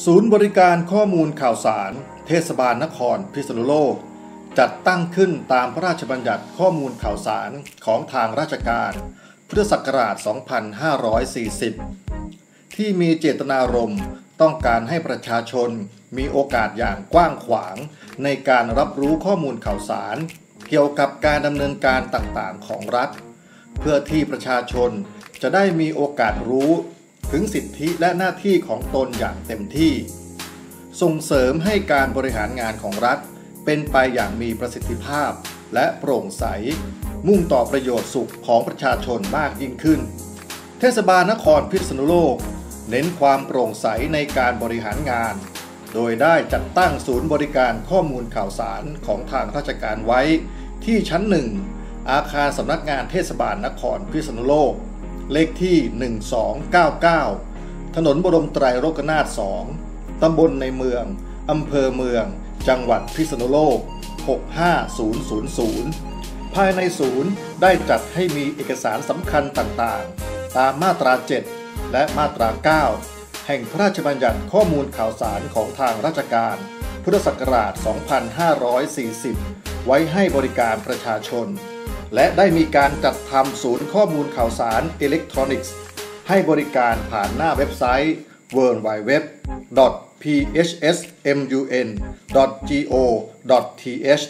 ศูนย์บริการข้อมูลข่าวสาร เทศบาลนครพิษณุโลก จัดตั้งขึ้นตามพระราชบัญญัติข้อมูลข่าวสารของทางราชการ พุทธศักราช 2540 ที่มีเจตนารมณ์ต้องการให้ประชาชนมีโอกาสอย่างกว้างขวาง ในการรับรู้ข้อมูลข่าวสาร เกี่ยวกับการดำเนินการต่างๆของรัฐ เพื่อที่ประชาชนจะได้มีโอกาสรู้ ถึงสิทธิและหน้าที่ของตนอย่างเต็มที่ ส่งเสริมให้การบริหารงานของรัฐ เป็นไปอย่างมีประสิทธิภาพ และโปร่งใส มุ่งต่อประโยชน์สุขของประชาชนมากยิ่งขึ้น เทศบาลนครพิษณุโลก เน้นความโปร่งใสในการบริหารงาน โดยได้จัดตั้งศูนย์บริการข้อมูลข่าวสารของทางราชการไว้ ที่ชั้นหนึ่งอาคารสำนักงานเทศบาลนครพิษณุโลก เลขที่ 1299 ถนนบรมไตรโรกนาถ2ตำบลในเมือง อำเภอเมือง จังหวัดพิษณุโลก 65000 ภายในศูนย์ได้จัดให้มีเอกสารสำคัญต่างๆ ตามมาตรา 7 และมาตรา 9 แห่งพระราชบัญญัติข้อมูลข่าวสารของทางราชการ พุทธศักราช 2540 ไว้ให้บริการประชาชน และได้มีการจัดทำศูนย์ข้อมูลข่าวสารอิเล็กทรอนิกส์ให้บริการผ่านหน้าเว็บไซต์ www.phsmun.go.th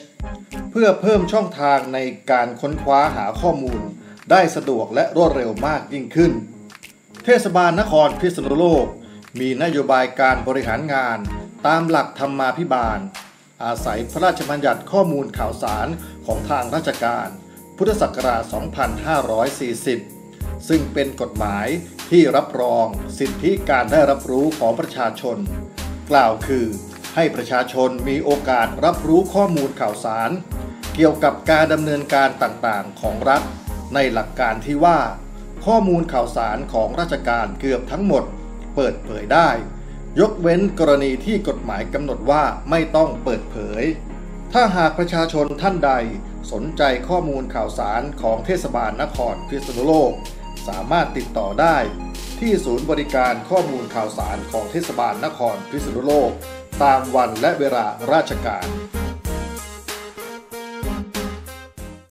เพื่อเพิ่มช่องทางในการค้นคว้าหาข้อมูล ได้สะดวกและรวดเร็วมากยิ่งขึ้น เทศบาลนครพิษณุโลก มีนโยบายการบริหารงาน ตามหลักธรรมาภิบาล อาศัยพระราชบัญญัติข้อมูลข่าวสารของทางราชการ พุทธศักราช 2540 ซึ่งเป็นกฎหมายที่รับรองสิทธิการได้รับรู้ของประชาชน กล่าวคือ ให้ประชาชนมีโอกาสรับรู้ข้อมูลข่าวสาร เกี่ยวกับการดำเนินการต่างๆ ของรัฐ ในหลักการที่ว่า ข้อมูลข่าวสารของราชการเกือบทั้งหมด เปิดเผยได้ ยกเว้นกรณีที่กฎหมายกำหนดว่าไม่ต้องเปิดเผย ถ้าหากประชาชนท่านใดสนใจข้อมูลข่าวสารของเทศบาลนครพิษณุโลก สามารถติดต่อได้ ที่ศูนย์บริการข้อมูลข่าวสารของเทศบาลนครพิษณุโลก ตามวันและเวลาราชการ